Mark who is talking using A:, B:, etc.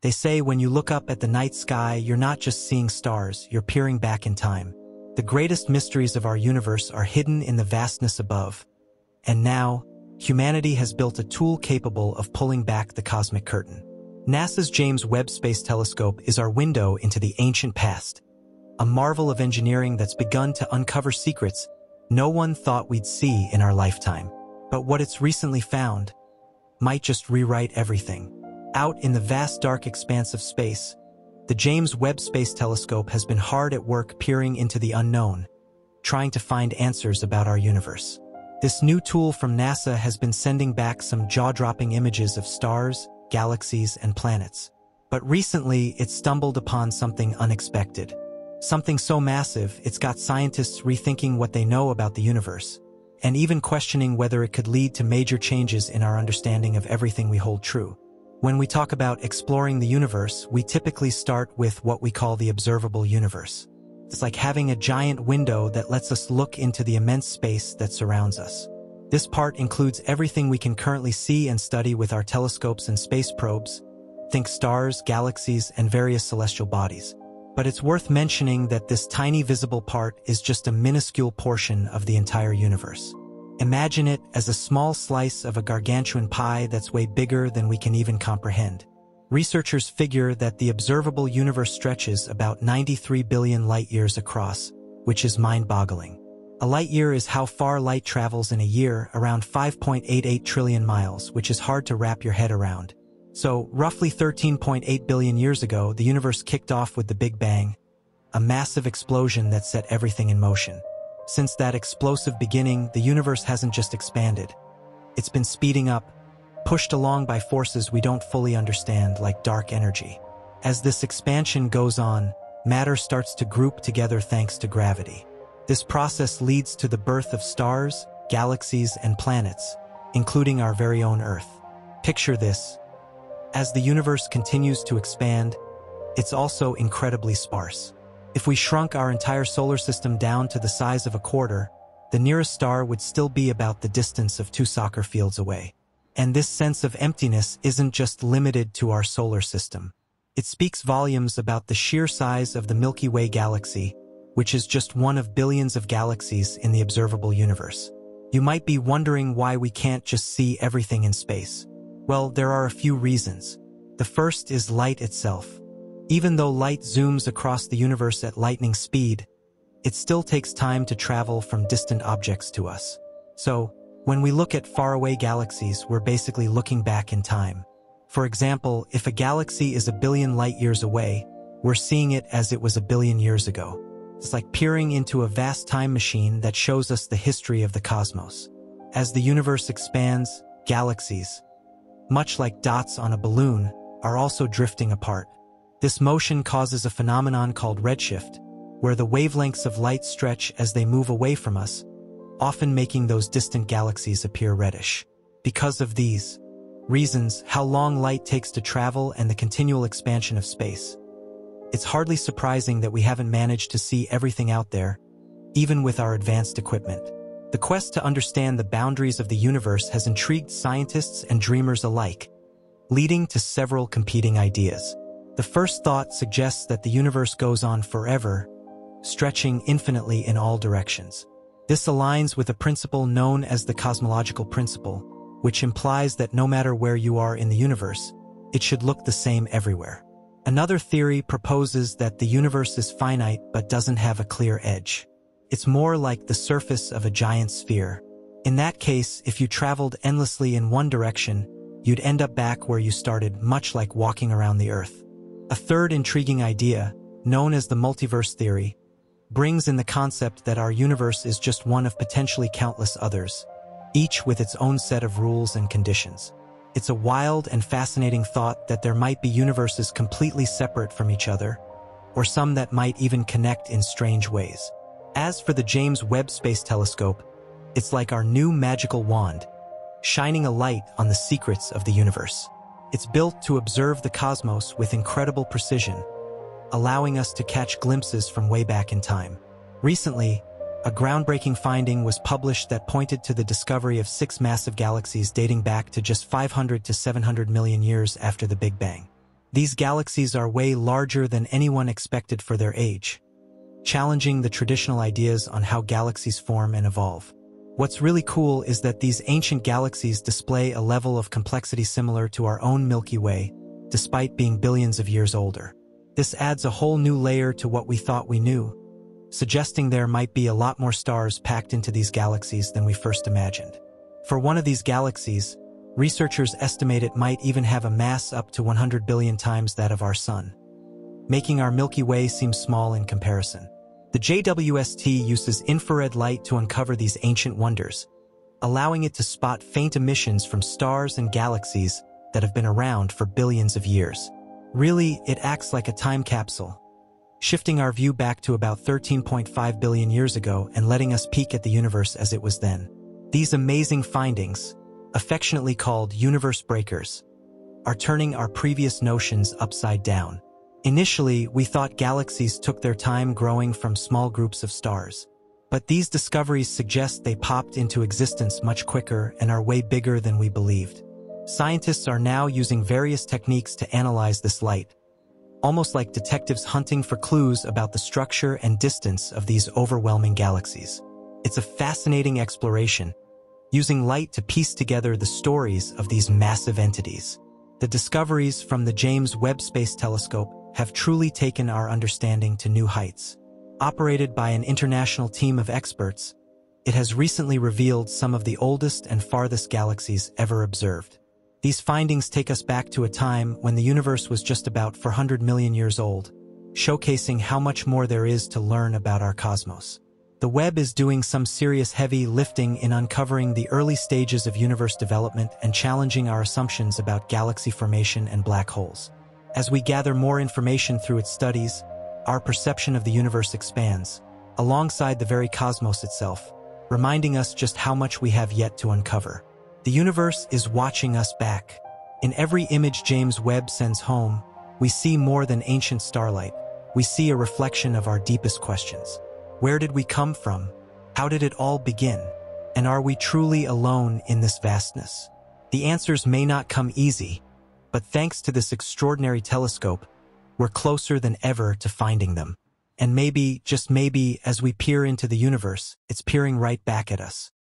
A: They say when you look up at the night sky, you're not just seeing stars, you're peering back in time. The greatest mysteries of our universe are hidden in the vastness above. And now, humanity has built a tool capable of pulling back the cosmic curtain. NASA's James Webb Space Telescope is our window into the ancient past, a marvel of engineering that's begun to uncover secrets no one thought we'd see in our lifetime. But what it's recently found might just rewrite everything. Out in the vast dark expanse of space, the James Webb Space Telescope has been hard at work peering into the unknown, trying to find answers about our universe. This new tool from NASA has been sending back some jaw-dropping images of stars, galaxies, and planets. But recently, it stumbled upon something unexpected. Something so massive, it's got scientists rethinking what they know about the universe, and even questioning whether it could lead to major changes in our understanding of everything we hold true. When we talk about exploring the universe, we typically start with what we call the observable universe. It's like having a giant window that lets us look into the immense space that surrounds us. This part includes everything we can currently see and study with our telescopes and space probes. Think stars, galaxies, and various celestial bodies. But it's worth mentioning that this tiny visible part is just a minuscule portion of the entire universe. Imagine it as a small slice of a gargantuan pie that's way bigger than we can even comprehend. Researchers figure that the observable universe stretches about 93 billion light-years across, which is mind-boggling. A light year is how far light travels in a year, around 5.88 trillion miles, which is hard to wrap your head around. So, roughly 13.8 billion years ago, the universe kicked off with the Big Bang, a massive explosion that set everything in motion. Since that explosive beginning, the universe hasn't just expanded. It's been speeding up, pushed along by forces we don't fully understand, like dark energy. As this expansion goes on, matter starts to group together thanks to gravity. This process leads to the birth of stars, galaxies, and planets, including our very own Earth. Picture this. As the universe continues to expand, it's also incredibly sparse. If we shrunk our entire solar system down to the size of a quarter, the nearest star would still be about the distance of two soccer fields away. And this sense of emptiness isn't just limited to our solar system. It speaks volumes about the sheer size of the Milky Way galaxy, which is just one of billions of galaxies in the observable universe. You might be wondering why we can't just see everything in space. Well, there are a few reasons. The first is light itself. Even though light zooms across the universe at lightning speed, it still takes time to travel from distant objects to us. So, when we look at faraway galaxies, we're basically looking back in time. For example, if a galaxy is a billion light years away, we're seeing it as it was a billion years ago. It's like peering into a vast time machine that shows us the history of the cosmos. As the universe expands, galaxies, much like dots on a balloon, are also drifting apart. This motion causes a phenomenon called redshift, where the wavelengths of light stretch as they move away from us, often making those distant galaxies appear reddish. Because of these reasons, how long light takes to travel and the continual expansion of space, it's hardly surprising that we haven't managed to see everything out there, even with our advanced equipment. The quest to understand the boundaries of the universe has intrigued scientists and dreamers alike, leading to several competing ideas. The first thought suggests that the universe goes on forever, stretching infinitely in all directions. This aligns with a principle known as the cosmological principle, which implies that no matter where you are in the universe, it should look the same everywhere. Another theory proposes that the universe is finite but doesn't have a clear edge. It's more like the surface of a giant sphere. In that case, if you traveled endlessly in one direction, you'd end up back where you started, much like walking around the Earth. A third intriguing idea, known as the multiverse theory, brings in the concept that our universe is just one of potentially countless others, each with its own set of rules and conditions. It's a wild and fascinating thought that there might be universes completely separate from each other, or some that might even connect in strange ways. As for the James Webb Space Telescope, it's like our new magical wand, shining a light on the secrets of the universe. It's built to observe the cosmos with incredible precision, allowing us to catch glimpses from way back in time. Recently, a groundbreaking finding was published that pointed to the discovery of six massive galaxies dating back to just 500 to 700 million years after the Big Bang. These galaxies are way larger than anyone expected for their age, challenging the traditional ideas on how galaxies form and evolve. What's really cool is that these ancient galaxies display a level of complexity similar to our own Milky Way, despite being billions of years older. This adds a whole new layer to what we thought we knew, suggesting there might be a lot more stars packed into these galaxies than we first imagined. For one of these galaxies, researchers estimate it might even have a mass up to 100 billion times that of our Sun, making our Milky Way seem small in comparison. The JWST uses infrared light to uncover these ancient wonders, allowing it to spot faint emissions from stars and galaxies that have been around for billions of years. Really, it acts like a time capsule, shifting our view back to about 13.5 billion years ago and letting us peek at the universe as it was then. These amazing findings, affectionately called universe breakers, are turning our previous notions upside down. Initially, we thought galaxies took their time growing from small groups of stars. But these discoveries suggest they popped into existence much quicker and are way bigger than we believed. Scientists are now using various techniques to analyze this light, almost like detectives hunting for clues about the structure and distance of these overwhelming galaxies. It's a fascinating exploration, using light to piece together the stories of these massive entities. The discoveries from the James Webb Space Telescope have truly taken our understanding to new heights. Operated by an international team of experts, it has recently revealed some of the oldest and farthest galaxies ever observed. These findings take us back to a time when the universe was just about 400 million years old, showcasing how much more there is to learn about our cosmos. The Webb is doing some serious heavy lifting in uncovering the early stages of universe development and challenging our assumptions about galaxy formation and black holes. As we gather more information through its studies, our perception of the universe expands, alongside the very cosmos itself, reminding us just how much we have yet to uncover. The universe is watching us back. In every image James Webb sends home, we see more than ancient starlight. We see a reflection of our deepest questions. Where did we come from? How did it all begin? And are we truly alone in this vastness? The answers may not come easy, but thanks to this extraordinary telescope, we're closer than ever to finding them. And maybe, just maybe, as we peer into the universe, it's peering right back at us.